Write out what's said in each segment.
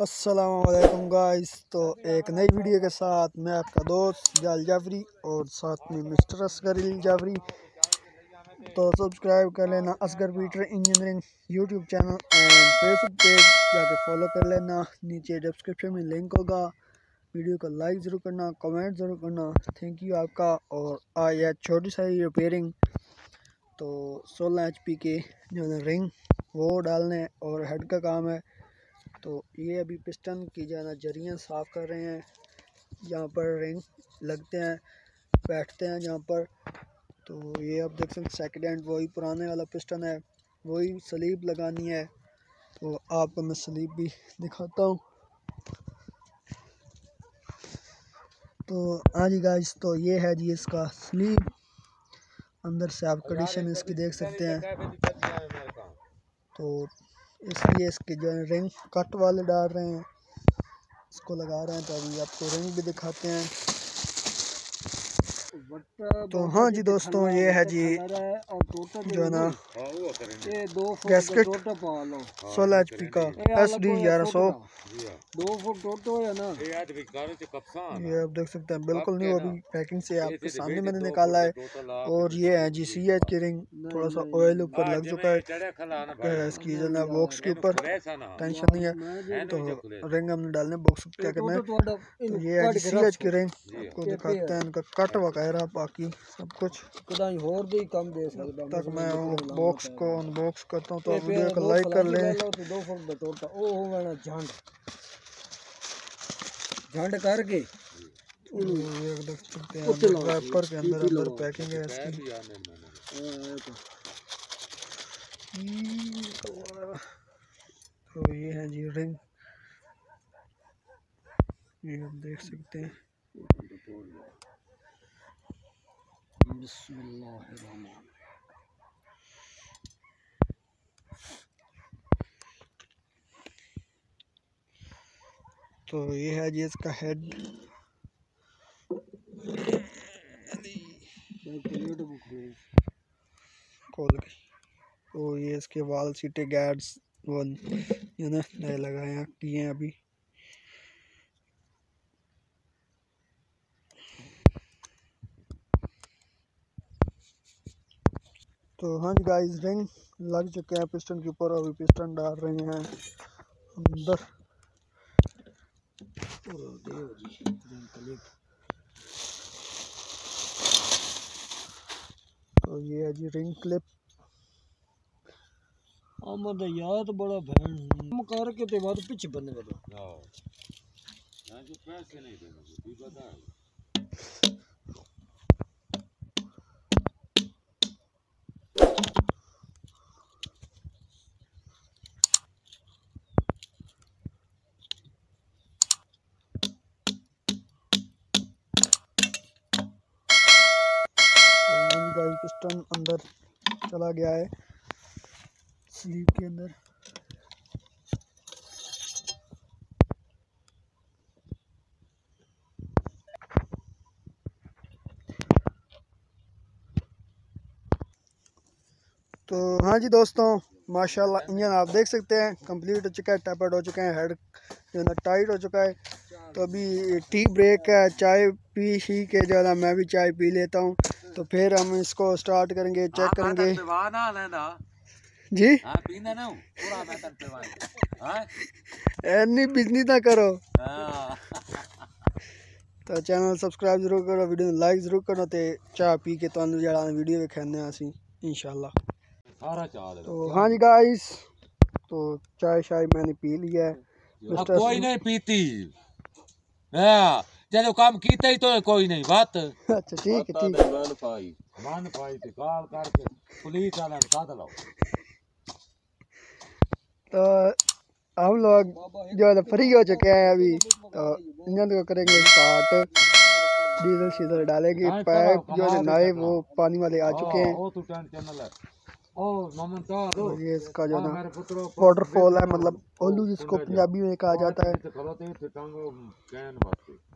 असलकुम गाइस। तो एक नई वीडियो के साथ मैं आपका दोस्त जाल जाफरी और साथ में मिस्टर असगर जाफरी। तो सब्सक्राइब कर लेना Asghar Peter engineering YouTube channel and Facebook page, जाके फॉलो कर लेना। नीचे डिस्क्रिप्शन में लिंक होगा। वीडियो को लाइक ज़रूर करना, कमेंट ज़रूर करना। थैंक यू आपका और आज है छोटी सारी रिपेयरिंग तो सोलह एच के जो है रिंग वो डालने और हेड का काम है। तो ये अभी पिस्टन की जो है ना जरियाँ साफ़ कर रहे हैं। यहाँ पर रिंग लगते हैं बैठते हैं जहाँ पर। तो ये आप देख सकते सेकेंड हैंड वही पुराने वाला पिस्टन है वही स्लीप लगानी है। तो आपको मैं स्लीप भी दिखाता हूँ। तो हाँ जी गाइस तो ये है जी इसका स्लीप। अंदर से आप कंडीशन इसकी देख सकते हैं। तो इसलिए इसके जो है रिंग कट वाले डाल रहे हैं। इसको लगा रहे हैं तो अभी आपको रिंग भी दिखाते हैं। तो हाँ जी दोस्तों ये है जी जो है ना गैसकेट सोलह एच पी का एस डी ग्यारह सौ। दो फुट टोटो है ना। ये आप देख सकते हैं बिल्कुल नहीं अभी पैकिंग से आपके सामने मैंने निकाला है। और ये है जी सी एच की रिंग थोड़ा सा ऑयल ऊपर लग चुका है। इसकी जो है बॉक्स के ऊपर। टेंशन नहीं है। तो रिंग हमने डालने बॉक्स क्या करना है? तो ये है जी सी एच की रिंग आपको दिखाते हैं। इनका कट वगैरह वगैरह बाकी सब कुछ। होर भी कम दे सकता तक मैं बॉक्स को अनबॉक्स करता हूँ तो आप वीडियो को लाइक कर लें। दो फुट बटोरता ओ हो गया झंड। झंड करके? ये देख सकते हैं रैपर के अंदर अंदर पैकिंग है इसकी। तो। ये है जी रिंग ये आप देख सकते हैं। तो ये है जी इसका हेड खोल के। तो ये इसके वाल सीटे गैड्स नए लगाए किए हैं अभी। तो हाँ जी गाइस रिंग लग चुके हैं पिस्टन के ऊपर अभी पिस्टन डाल रहे हैं अंदर। तो ये है जी रिंग क्लिप अमद याद बड़ा भैन करके ते बाद पीछे बंद करो हाँ जो पैसे नहीं देना बता। पिस्टन अंदर चला गया है, स्लीव के अंदर। तो हाँ जी दोस्तों, माशाल्लाह, इंजन आप देख सकते हैं कंप्लीट हो चुका है टैपर्ड हो चुका है हेड जो है टाइट हो चुका है। तो अभी टी ब्रेक है, चाय पी ही के जो ना मैं भी चाय पी लेता हूँ। तो फिर हम इसको स्टार्ट करेंगे चेक करेंगे। जी? एनी बिज़नेस ना करो। तो चैनल सब्सक्राइब ज़रूर करो वीडियो लाइक ज़रूर करो तो चाह पी के तो जरा वीडियो दिखाने ਅਸੀਂ इंशाल्लाह तो हाँ जी गाइस तो चाय शाय मैंने पी लिया है। कोई नहीं पीती। जब काम कीता ही तो कोई नहीं बात अच्छा ठीक है ठीक मान पाई मान पाई ते काल करके पुलिस वाला साथ लाओ तो हम लोग जो है फ्री हो चुके हैं अभी तो इंजन को करेंगे स्टार्ट डीजल शीजल डालेंगे पाइप जो है नए वो पानी वाले आ चुके हैं तो ये इसका जो ना वाटरफॉल है मतलब ओलू जिसको पंजाबी में कहा जाता है।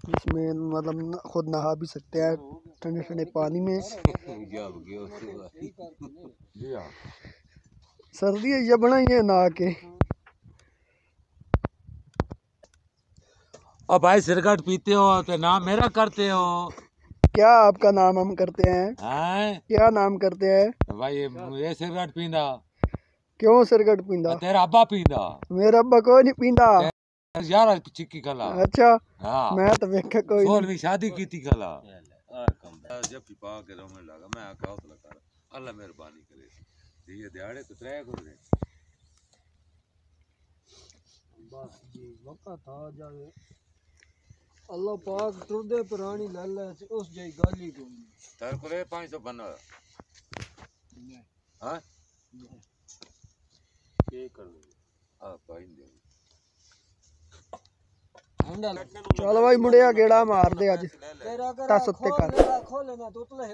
इसमें मतलब खुद नहा भी सकते हैं ठंडे ठंडे पानी में। सर्दी है। ये बना ही नहा के। और भाई सिगरेट पीते हो तो नाम मेरा करते हो। क्या आपका नाम हम करते हैं? हैं? क्या नाम करते हैं? तो भाई ये ये सिगरेट पींदा। क्यों सिरगट पींदा? तेरा अब्बा पींदा। मेरा अब्बा कोई नहीं पींदा। यार चिक्की खला अच्छा हाँ। मैं तो वेखा कोई नहीं। सोलहवीं शादी की थी खला जब भी पा के रोने लगा मैं आका तो लगा अल्लाह मेहरबानी करे ये दिहाड़े तो त्रै कर दे बस जी वक्त आ जावे अल्लाह पाक टुरदे पुरानी लल्ला उस जई गाली कोई नहीं। तार को रे 500 बना। हाँ? के कर हाँ पाइन दे हंडा चल भाई, मुड़िया गेड़ा मार दे कर दस उत्ते कर। तो तू ले ले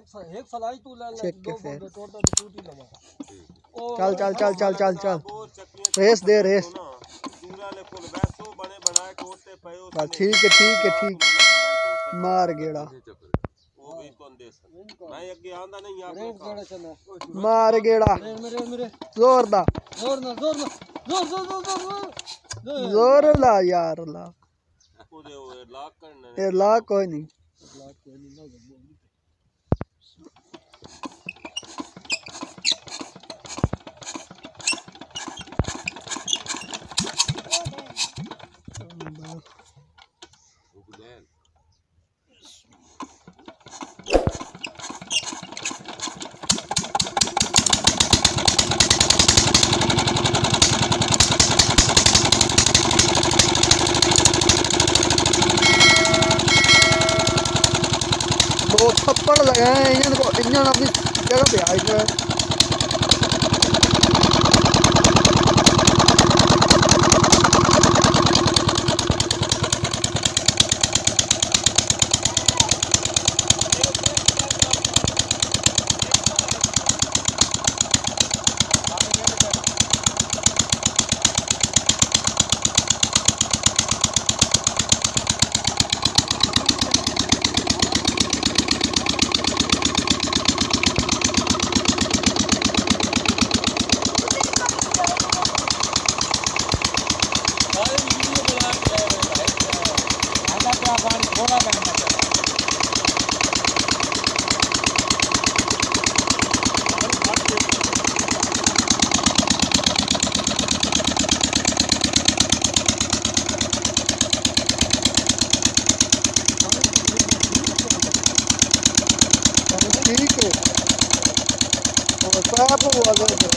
तो चल चल चल चल चल चल। रेस दे, रेस। ठीक है ठीक है, ठीक। मार गेड़ा। चला मार गेड़ा रेड मेरे मेरे ज़ोर दा ज़ोर ना ज़ोर ना ज़ोर ज़ोर ज़ोर ज़ोर ज़ोर ज़ोर ला यार ला ये ला कोई नहीं थप्पड़ लगाए हैं इंजन को अपनी जगह पे आई है थोड़ा करना चाहिए ठीक